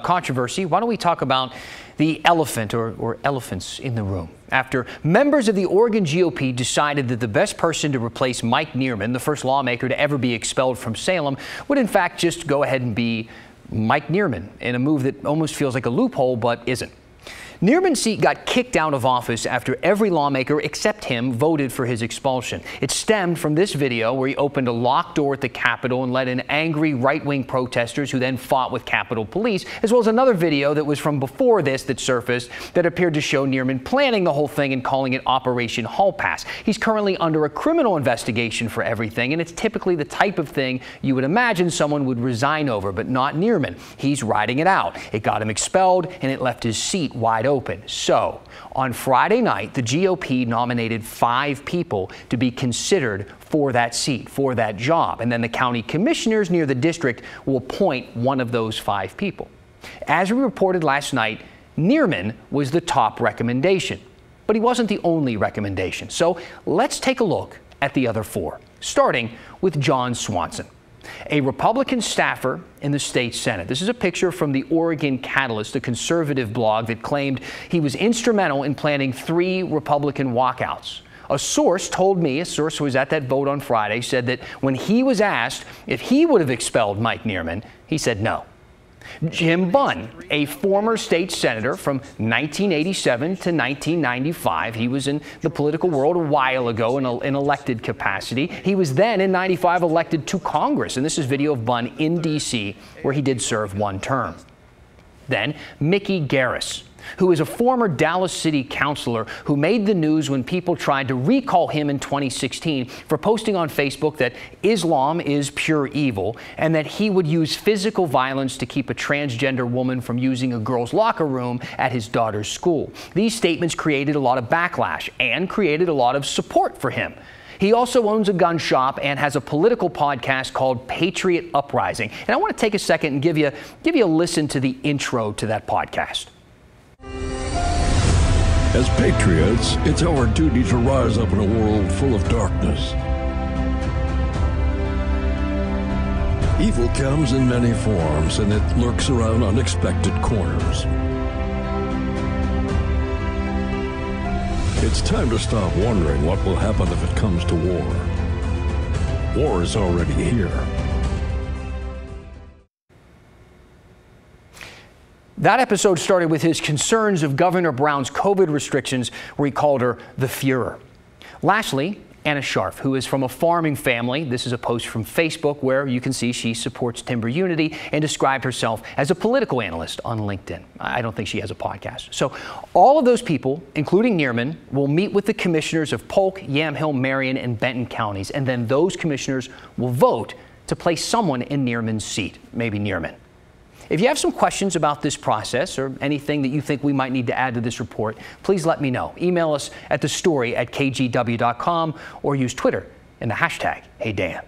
controversy, why don't we talk about the elephant or, or, elephants in the room? After members of the Oregon GOP decided that the best person to replace Mike Nearman, the first lawmaker to ever be expelled from Salem, would in fact just go ahead and be Mike Nearman in a move that almost feels like a loophole but isn't. Nearman's seat got kicked out of office after every lawmaker except him voted for his expulsion. It stemmed from this video where he opened a locked door at the Capitol and let in angry right-wing protesters who then fought with Capitol Police, as well as another video that was from before this that surfaced that appeared to show Nearman planning the whole thing and calling it Operation Hall Pass. He's currently under a criminal investigation for everything, and it's typically the type of thing you would imagine someone would resign over, but not Nearman. He's riding it out. It got him expelled, and it left his seat wide open open. So on Friday night, the GOP nominated five people to be considered for that seat, for that job. And then the county commissioners near the district will appoint one of those five people. As we reported last night, Nearman was the top recommendation, but he wasn't the only recommendation. So let's take a look at the other four, starting with John Swanson a Republican staffer in the state Senate. This is a picture from the Oregon Catalyst, a conservative blog that claimed he was instrumental in planning three Republican walkouts. A source told me, a source who was at that vote on Friday, said that when he was asked if he would have expelled Mike Nearman, he said no. Jim Bunn, a former state senator from 1987 to 1995. He was in the political world a while ago in an elected capacity. He was then in 95 elected to Congress. And this is video of Bunn in D.C., where he did serve one term. Then Mickey Garus who is a former Dallas City councilor who made the news when people tried to recall him in 2016 for posting on Facebook that Islam is pure evil and that he would use physical violence to keep a transgender woman from using a girl's locker room at his daughter's school. These statements created a lot of backlash and created a lot of support for him. He also owns a gun shop and has a political podcast called Patriot Uprising. And I want to take a second and give you, give you a listen to the intro to that podcast. As patriots, it's our duty to rise up in a world full of darkness. Evil comes in many forms and it lurks around unexpected corners. It's time to stop wondering what will happen if it comes to war. War is already here. That episode started with his concerns of Governor Brown's COVID restrictions, where he called her the Fuhrer. Lastly, Anna Scharf, who is from a farming family. This is a post from Facebook where you can see she supports timber unity and described herself as a political analyst on LinkedIn. I don't think she has a podcast. So all of those people, including Nearman, will meet with the commissioners of Polk, Yamhill, Marion, and Benton counties, and then those commissioners will vote to place someone in Nearman's seat, maybe Nearman. If you have some questions about this process or anything that you think we might need to add to this report, please let me know. Email us at the story at kgw.com or use Twitter in the hashtag HeyDan.